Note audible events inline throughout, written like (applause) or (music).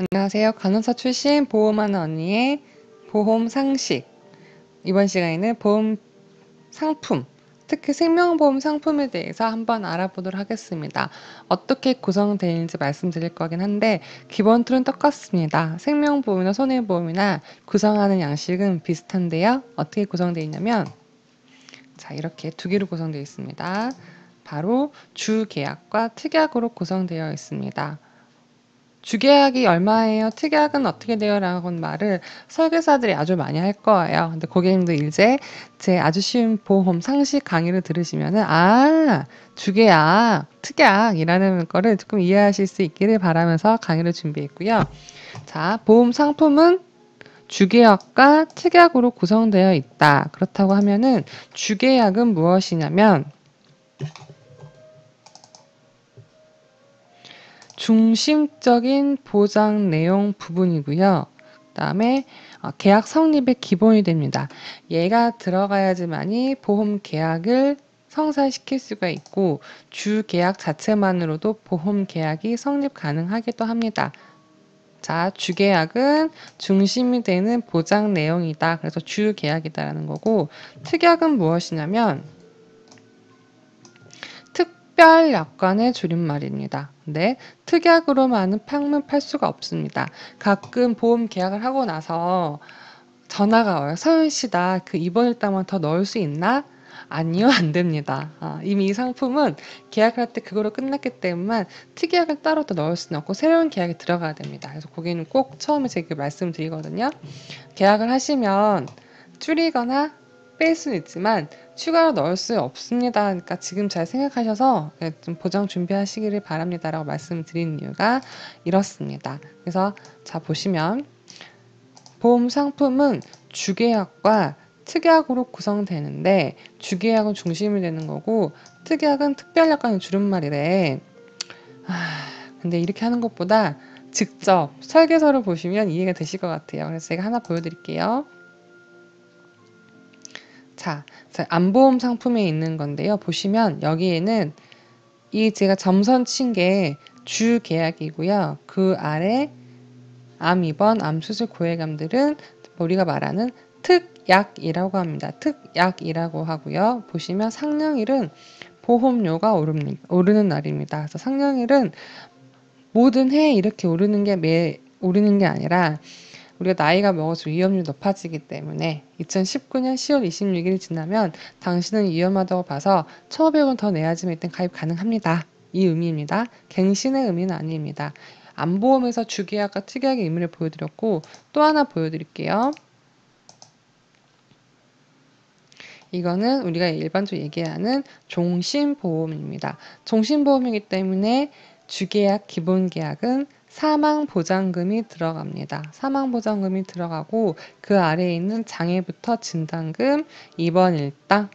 안녕하세요. 간호사 출신 보험하는 언니의 보험 상식. 이번 시간에는 보험 상품, 특히 생명보험 상품에 대해서 한번 알아보도록 하겠습니다. 어떻게 구성되는지 말씀드릴 거긴 한데 기본 틀은 똑같습니다. 생명보험이나 손해보험이나 구성하는 양식은 비슷한데요. 어떻게 구성되어 있냐면 자 이렇게 두 개로 구성되어 있습니다. 바로 주계약과 특약으로 구성되어 있습니다. 주계약이 얼마예요? 특약은 어떻게 돼요? 라고 말을 설계사들이 아주 많이 할 거예요. 근데 고객님들 이제 제 아주 쉬운 보험 상식 강의를 들으시면은, 아, 주계약, 특약이라는 거를 조금 이해하실 수 있기를 바라면서 강의를 준비했고요. 자, 보험 상품은 주계약과 특약으로 구성되어 있다. 그렇다고 하면은 주계약은 무엇이냐면, 중심적인 보장 내용 부분이고요. 그다음에 어, 계약 성립의 기본이 됩니다. 얘가 들어가야지만이 보험 계약을 성사시킬 수가 있고 주 계약 자체만으로도 보험 계약이 성립 가능하기도 합니다. 자, 주계약은 중심이 되는 보장 내용이다. 그래서 주계약이다라는 거고 특약은 무엇이냐면 특별 약관의 줄임말입니다. 근데 특약으로만은 판문 팔 수가 없습니다. 가끔 보험 계약을 하고 나서 전화가 와요. 서윤 씨다. 그 이번 일당만 더 넣을 수 있나? 아니요, 안 됩니다. 아, 이미 이 상품은 계약할 때 그거로 끝났기 때문에 특약을 따로 더 넣을 수는 없고 새로운 계약이 들어가야 됩니다. 그래서 고객님 꼭 처음에 제가 말씀드리거든요. 계약을 하시면 줄이거나 뺄 수는 있지만 추가로 넣을 수 없습니다. 그러니까 지금 잘 생각하셔서 좀 보정 준비하시기를 바랍니다라고 말씀드린 이유가 이렇습니다. 그래서 자 보시면 보험 상품은 주계약과 특약으로 구성되는데 주계약은 중심이 되는 거고 특약은 특별약관의 주름말이래. 아, 근데 이렇게 하는 것보다 직접 설계서를 보시면 이해가 되실 것 같아요. 그래서 제가 하나 보여드릴게요. 자, 안보험 상품에 있는 건데요. 보시면 여기에는 이 제가 점선 친 게 주 계약이고요. 그 아래 암 입원, 암 수술 고해감들은 우리가 말하는 특약이라고 합니다. 특약이라고 하고요. 보시면 상령일은 보험료가 오르는 날입니다. 그래서 상령일은 모든 해 이렇게 오르는 게 매, 오르는 게 아니라 우리가 나이가 먹어서 위험률이 높아지기 때문에 2019년 10월 26일 지나면 당신은 위험하다고 봐서 1,500원 더 내야지만 일단 가입 가능합니다. 이 의미입니다. 갱신의 의미는 아닙니다. 안보험에서 주계약과 특약의 의미를 보여드렸고 또 하나 보여드릴게요. 이거는 우리가 일반적으로 얘기하는 종신보험입니다. 종신보험이기 때문에 주계약, 기본계약은 사망보장금이 들어갑니다. 사망보장금이 들어가고 그 아래에 있는 장애부터 진단금, 입원 일당,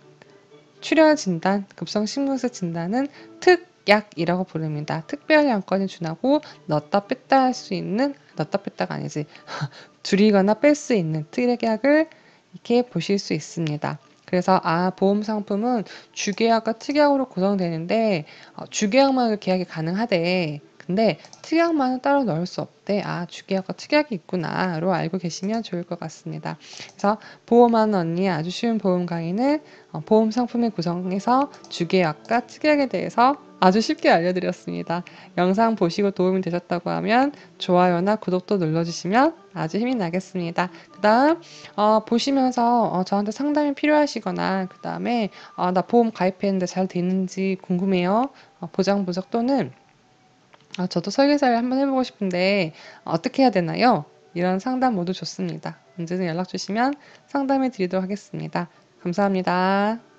출혈 진단, 급성 심근수 진단은 특약이라고 부릅니다. 특별 양권이 준하고 넣었다 뺐다 할 수 있는 넣었다 뺐다가 아니지 (laughs) 줄이거나 뺄 수 있는 특약을 이렇게 보실 수 있습니다. 그래서 아 보험 상품은 주계약과 특약으로 구성되는데 어, 주계약만 계약이 가능하대. 근데 특약만은 따로 넣을 수 없대. 아, 주계약과 특약이 있구나로 알고 계시면 좋을 것 같습니다. 그래서 보험하는 언니의 아주 쉬운 보험 강의는 어, 보험 상품의 구성에서 주계약과 특약에 대해서 아주 쉽게 알려드렸습니다. 영상 보시고 도움이 되셨다고 하면 좋아요나 구독도 눌러주시면 아주 힘이 나겠습니다. 그 다음 어, 보시면서 어, 저한테 상담이 필요하시거나 그 다음에 어, 나 보험 가입했는데 잘 되는지 궁금해요. 어, 보장 분석 또는 아, 저도 설계사를 한번 해보고 싶은데 어떻게 해야 되나요? 이런 상담 모두 좋습니다. 언제든 연락 주시면 상담해 드리도록 하겠습니다. 감사합니다.